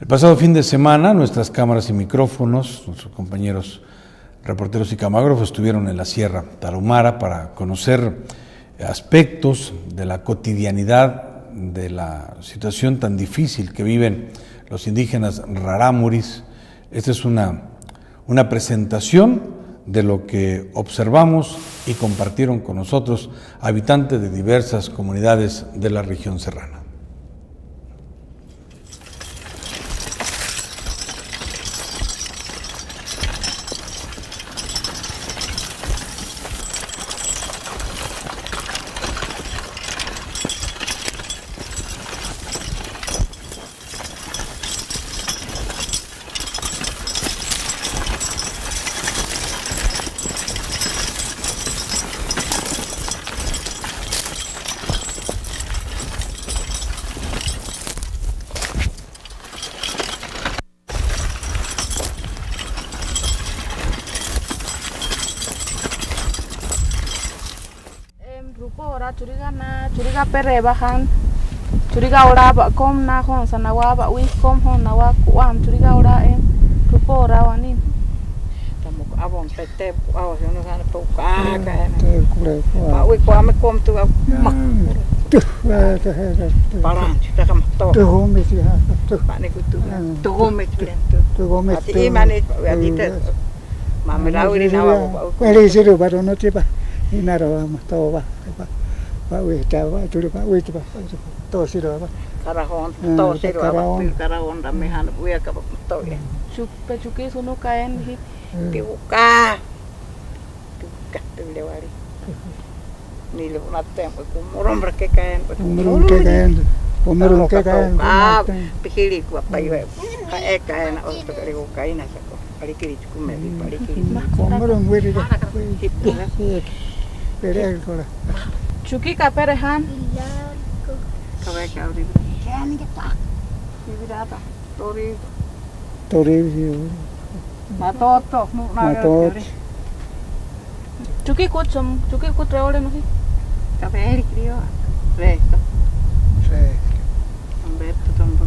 El pasado fin de semana, nuestras cámaras y micrófonos, nuestros compañeros reporteros y camarógrafos estuvieron en la Sierra Tarahumara para conocer aspectos de la cotidianidad de la situación tan difícil que viven los indígenas rarámuris. Esta es una, una presentación de lo que observamos y compartieron con nosotros habitantes de diversas comunidades de la región serrana. Ora em rupo ora wani Tamo avon pete awo jono sana po ka ka Te kule ba kua. wi ko ame kom tu mak Tu va te he te. paran ta kam to Tu home si ha. Tu ba ne ku tu Mm. to go me tu tu tu home ati i mane wa di te ma me la wi na wa ba Kweli siru baro no te ba. Ina ro ma to ba. Ba ba wi ta ba tu ba wi tu ba. To siru ba. karahon Mm, chupe chuki sunu kaen hi ti ka tu ka tu le wari ni le na te ko morom ra ke kaen ko Umurun ke kaen. Umurun ke kaen. Ah, pikiri ku apa yo. Ka e kaen o to kali ko kaina sa ko. पेड़े थोड़ा चुकी का पे रहन कवे क्या उरी कैन के पा ये भी रहा था तोरी तोरी भी हो मातो तो मातो चुकी कुछ हम चुकी कुछ रेवड़े नहीं कवे एरी क्रियो रे रे हम बैठ तो तुम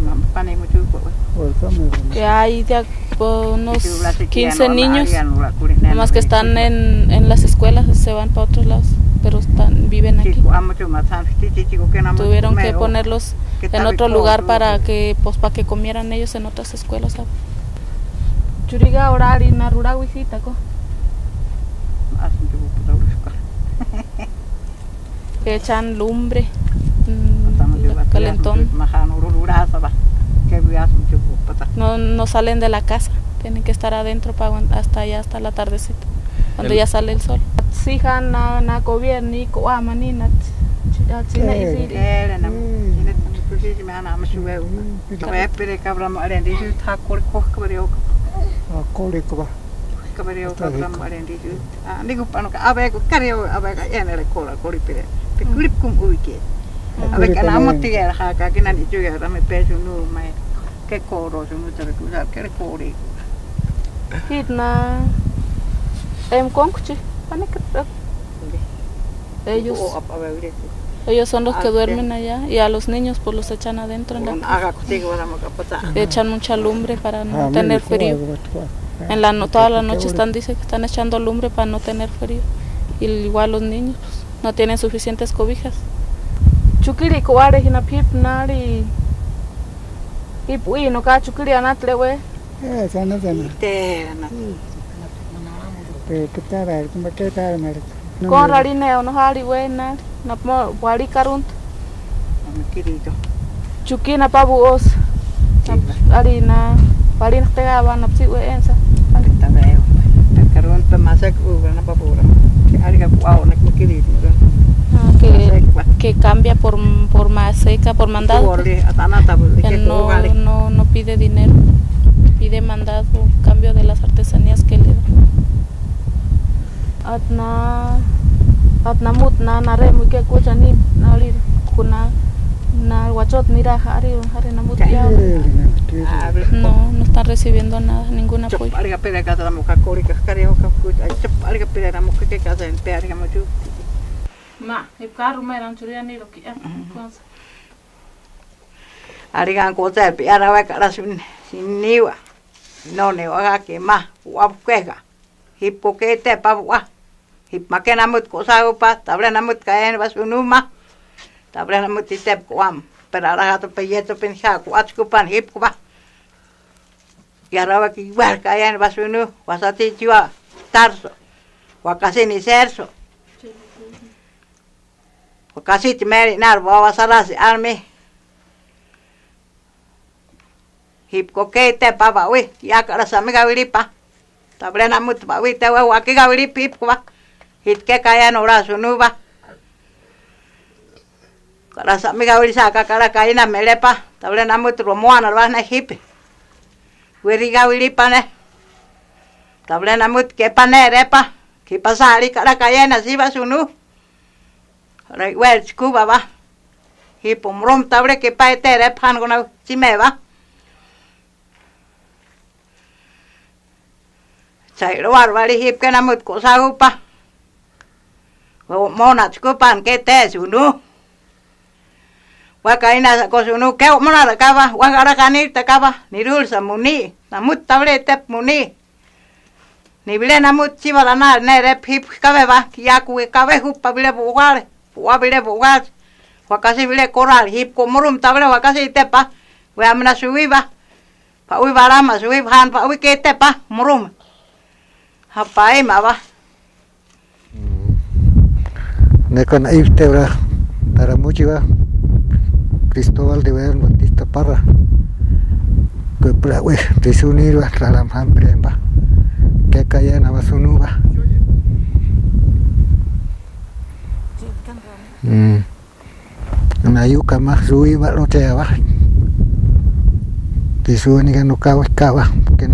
que hay ya unos 15 niños más que están en, en las escuelas se van para otros lados pero están viven aquí tuvieron que ponerlos en otro lugar para que pues para que comieran ellos en otras escuelas churiga orari na rura wijita ko que echan lumbre mm, calentón no, no salen de la casa tienen que estar adentro para hasta allá hasta la tardecita cuando El- ya sale el sol a ellos. O apa abe ure ellos son los que Ah, duermen allá y a los niños pues los echan adentro en la casa. echan mucha lumbre para no Ah, tener frío. En la no, toda la noche están, dice que están echando lumbre para no tener frío. Y igual los niños pues, no tienen suficientes cobijas. Chukiri kuare hina pip nari. Pip ui no ka chukiri anatle we. Eh, sana sana. te na Pe kita ra, kuma ke ta na. Kon rari ne no hari we na wari karunt. me kiri to Chuki na pabu os. Ari na wari na tega ba na psi we ensa. ta be ta karon pa masak u na pa pura ke ari ka wow na me kiri to Ah, Que, que cambia por, por más seca, por mandado. pues. No, no, no pide dinero, pide mandado, cambio de las artesanías que le dan. At na, at na mut na na re muy que kucha ni na ri kuna na wachot mira hari hari na mut ya. No, no están recibiendo nada, ningún Chop apoyo. Ma, hipkaru karu meidän tyyliä niilokin. Mm-hmm. Arikaan kuotel piara vaikka ala sinne. Sinne No ne on kaikki ma, uapu kehka. Hippu keitte pavua. Hippu makena mut ku saupa, tavlena mut ka en vasu numa. Tavlena mut itse kuam. Pera rahatu pe jetu pin saa kuatskupan hippuva. Ja rauhakin juhelka en vasu wasati vasati tarso. Vakasini serso. Kun käsitti meri närvoava sarasi armi. Hipko keitteen pava ya ui, jakarassa mikä ylipa. Tavrena mut pava ui, tevä huakika ylipi hipkuva. Hitke kajan urasunuva. Karassa mikä oli saa kakara kaina melepa. Tavrena mut ruo muana ruo ne hipi. Virika ylipa ne. Tavrena mut kepa ne repa. Kipa saa likara kajana siva sunuva. Right, well, it's good, Baba. He pom rom tabre ke pae tere pan gona chime ba. Chai lo war wali hip ke namut ko sa upa. Wo mo na chku pan ke te su nu. Wa kai na ko su nu ke mo na ka ba, wa ga ra kani ta ka ni rul sa mu ni, namut tabre te muni. ni. Bile namut chiba la na ne re hip ka ba, ya ku e ka ba bile bo puwa bile puwa wakasi bile koral. Hip komurum ta bile wakasi ite pa we amna suwi ba. Pa wi bara ma suwi han pa wi kete pa murum ha pa e ma ba hmm. ne kon aif te Cristóbal de Bern Batista Parra que pra we risunir ba. Tra la mhan Mm. Na yuka ma sui va lo te va. Risuni kan no kawa kawa que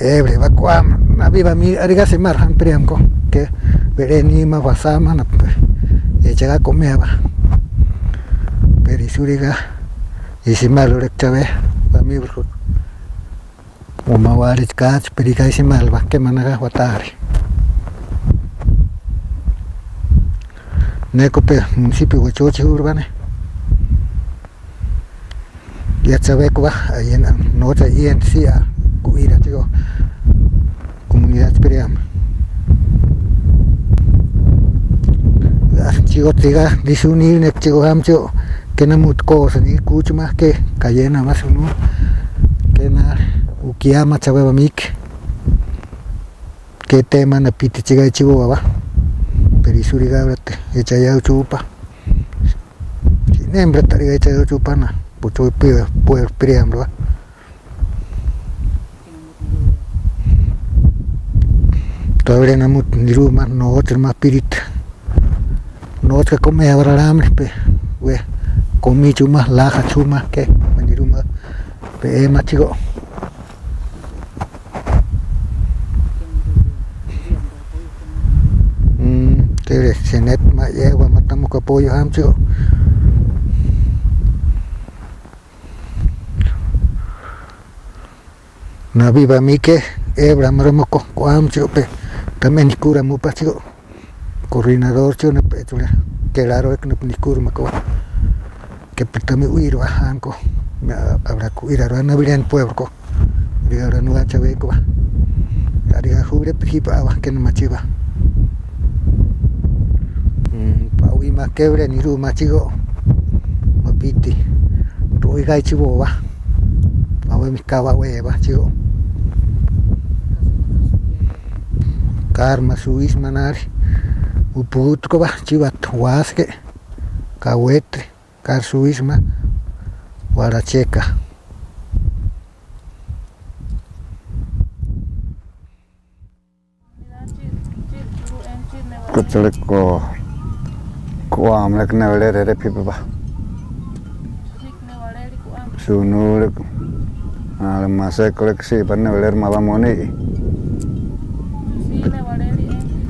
ebre va kwam na viva mi ariga se mar han priam ko ke vereni ma wasama na e llega comea va pero suriga y si mal rek chave va mi bro o ma wari kat periga si mal va ke managa watari neko pe municipio huachochi urbane. Ko va ahí en nota y en sí kuira chico comunidad Periam chico tiga disunir nek chico ham chico que na mut cosa ni kuch más que cayena más uno que na ukiama chabe mik que tema na piti chiga chico baba perisuri gabrate echa ya chupa nembra tariga echa ya chupa na pucho pide puer Periam lo todavía no hemos ni más no otro más pirita. No que come ahora hambre pe we comí chuma laja chuma que ni más pe más chico matamos con pollo ham chico na viva mi que ebra marmoco coam chico pe. También ni cura mu chico coordinador chico ne petule que es que ni cura ma ko que también huir bajanco me habrá cuira ro na bien pueblo ko diga ro no acha be ko diga jubre pipa que no machiva makebre ni ru machigo mapiti ruy gai chibo wa awe mikawa we ba chigo karma suis manar uputko ba chiba tuaske kawetre kar suisma waracheka kotleko Kuam amlek na wale re re pipa ba. Sunul al ah, masa koleksi pernah wale malam moni.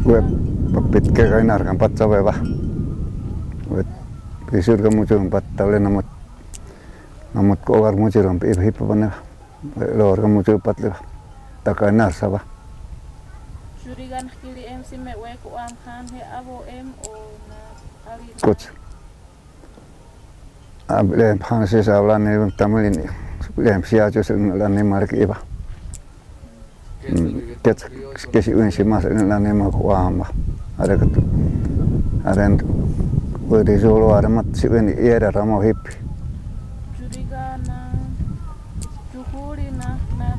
Web pepit ke kainar kampat coba ba. Web pisur kamu cuma kan empat tahun namut namut kuar muncul kan rompi ibu ibu pernah. Lor kamu cuma empat lewa takkan nar sabah. Shurigan kili MC me weko am khan he abo em o na ali. Kut. Able Francis hablan en tamil ni. Ble sia jo se la ni mar ki ba. Mm, ket ke si un si mas en ni ma ko am ba. Ada ket. Ada en we de ada mat si en era ramo hip. Shurigan Juhuri na na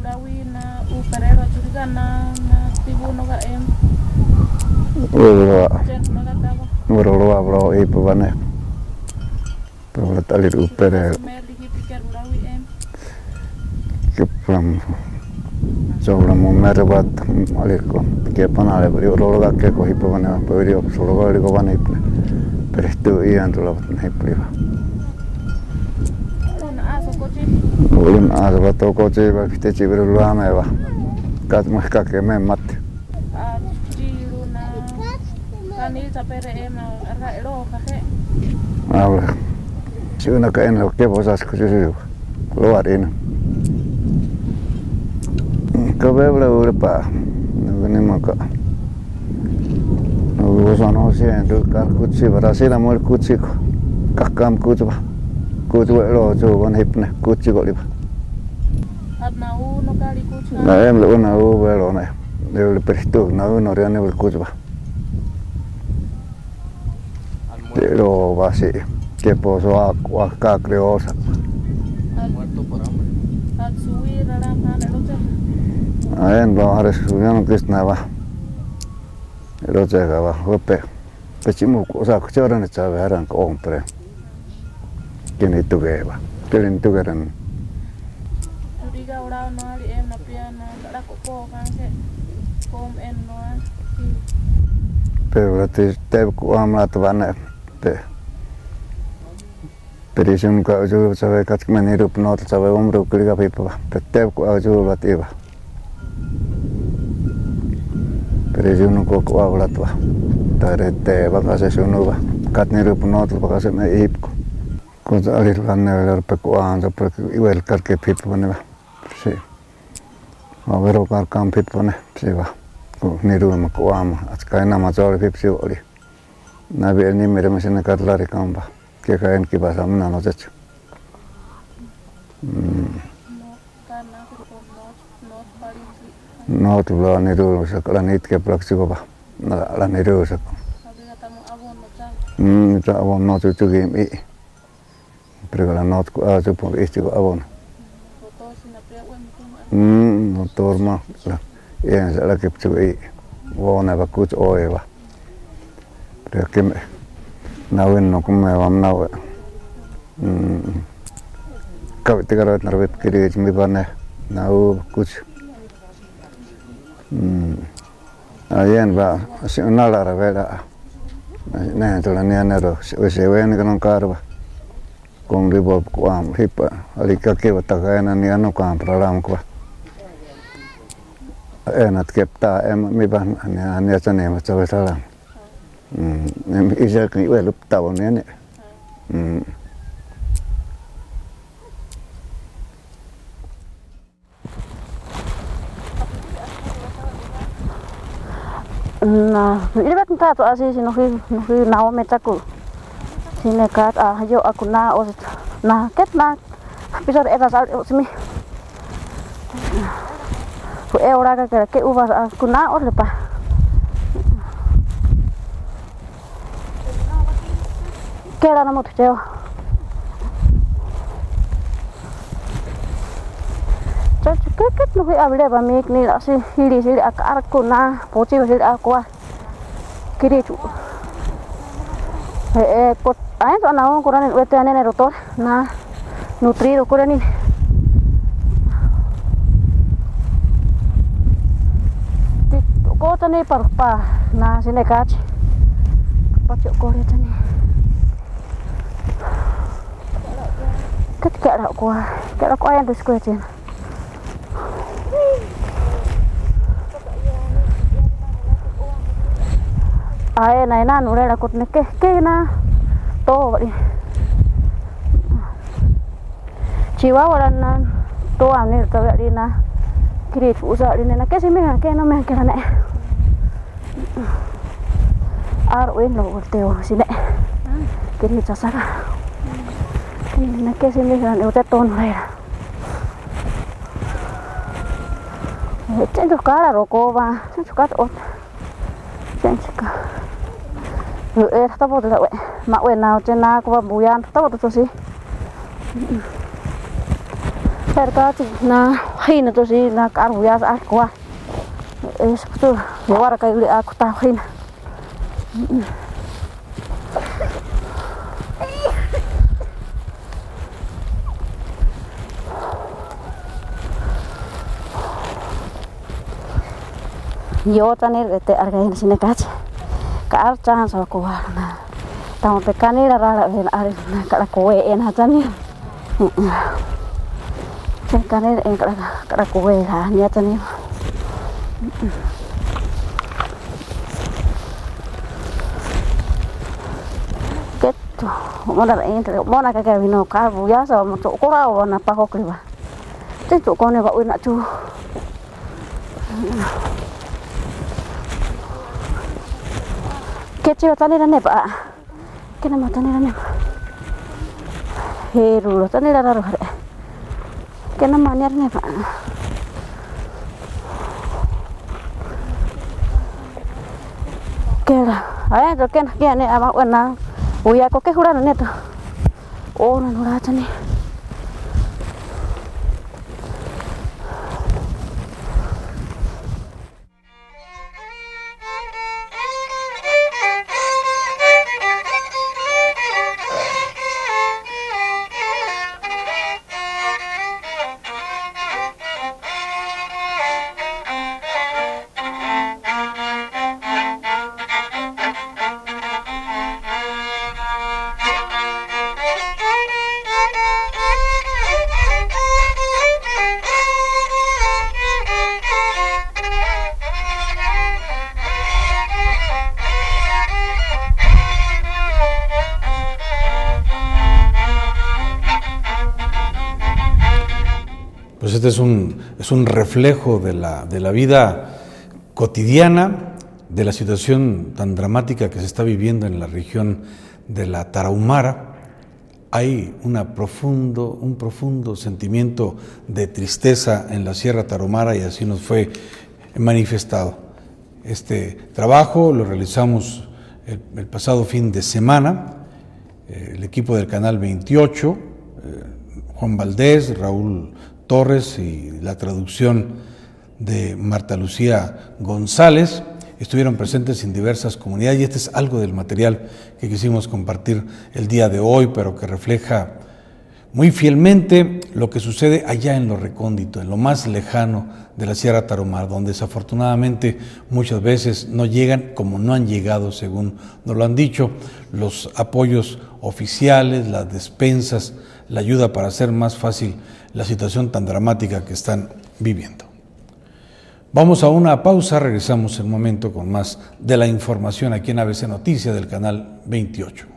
Dawina Ukarera Shurigan na Urulua. Urulua bro i pavane. Pavla talir upere. Kipram. Sobra mo mere bat alir ko. Kepan ale bari urulua ke ko hipavane paviri op suluga ali ko vane ipne. Perehtyy iän tulevat neippilivä. Olin aasuva toko tsiivä, pitäisi virulla ameva. Katmuhka kememmat. Tani tapi rei ma lah. rai lo kahe. Aula. Si una kain lo kia posas Luar ina. Kabe bla ule pa. Nuga ni maka. Nuga gua sono si endu ka kutsi barasi la mul kutsi ko. Kakam kutsi ba. Kutsi lo tu kon hipne kutsi liba. Hatna no kali kutsi. Na em lo na u ba na. Dia ule peritu na u no riane ule kutsi. loba, sí, que puso acá creosa. ¿Muerto por hambre? Ayan, vamos a resucitar, que es nada. El otro acaba, jope. Pechimo, o sea, que ahora no sabe, ni tú que va, que ni tú que eran. Uriga, ahora no, y en la pierna, la copo, que com en no. Pero te, te, vamos a. पे Perisyum ka ujuva sawe katkemen hidup noot sawe umru kiliga pipa pettep ku ujuva tiba. Perisyum ku ku avlat va. Tare te vakase sunuva. Kat nirup noot vakase me ipku. Kun alir kanne ylärpe ku aansa pek ivel karke pipane va. Si. Ma vero karkaan pipane si va. Kun niruima ku aama. Atska enama saari pipsi oli na be ni mere me sene kar lari kamba ke ka en ki basa mna no te hmm. no tu. La ni ru sa kala nit praksi ko la ni ru sa ko hmm, ta avon no tu tu ge mi pregala not ko a tu po isti ko avon mm no torma la en sa la ke tu i vona va oeva Creo que me, nawi mm. mm. no come vam kiri mi bane nawi kuch. Va si unalara veda. Näin tulee niin ero. Se karva. Kun kuam hippa. Eli kiva takaena niin nukaan pralamkua. Enät keptää, en mipä, niin hän niin jätä niin, se. Mm, isäkin yhdellä luttavana ja ne. Mm. No, ilvet tää to asi sinu hyvin no hy na o ku. Sine kaat a jo aku na o na ket na pisar eta sa simi. Ku e ora ka uvas aku na o lepa. queda na moto teo. Cepat cepat nuhi abdi apa mik ni lah si hiri hiri akar aku na poci hiri aku kiri tu. Eh, eh kot ayat tu anak orang kurang wet ane rotor na nutri tu kurang ni. Kau tu ni perpa na sini kac. Pacuk kau ni tu ni. Kat kẹo ra qua Kẹo ra qua em dus square trên. À, Ai này na, nụ đây là cột này kê kê na. To vậy chỉ quá vào lần to làm nên tao vậy đi na. Cái để chủ sợ đi nên là cái gì mình là cái nó mình cái này Ở rồi lộ tiêu gì đấy cái gì cho sao na à. näkee sen vihreän ute tonnerna. Sen tuossa kaararoko vaan, sen tuossa katot. Sen sikka. Ei tavoiteta, mä en näy sen nää kuva mujaan, Tavoite tosi. Tärkaa nää hiina tosi, nää karvuja arkua. Ei se putu, varka yli arkua hiina. Mm-mm. yotanir ete argain sine kach ka ar chan so ko war na tam pe kanira ra ra ven ar na ka en ha tani kanir en ka ka ra ha ni tani Ketu, mana en, entri, mana kakek wino kabu ya, so mau cukup kurau, mana pahok riba. Tentu kau nih, Pak Wina, tuh. Kecil tani rane pak. Kena mata ni rane. Heru tani rara rohare. Kena mani rane pak. Kela. Ay, to ken kia ne ama wana. Uya ko ke hura ne to. Oh, na nura tani. Este es un, es un reflejo de la, de la vida cotidiana, de la situación tan dramática que se está viviendo en la región de la Tarahumara. Hay una profundo, un profundo sentimiento de tristeza en la Sierra Tarahumara y así nos fue manifestado. Este trabajo lo realizamos el, el pasado fin de semana, eh, el equipo del Canal 28, eh, Juan Valdés, Raúl Torres y la traducción de Marta Lucía González. Estuvieron presentes en diversas comunidades y este es algo del material que quisimos compartir el día de hoy, pero que refleja muy fielmente lo que sucede allá en lo recóndito, en lo más lejano de la Sierra Tarahumara, donde desafortunadamente muchas veces no llegan como no han llegado, según nos lo han dicho, los apoyos oficiales, las despensas, la ayuda para hacer más fácil la situación tan dramática que están viviendo. Vamos a una pausa, regresamos en un momento con más de la información aquí en ABC Noticias del canal 28.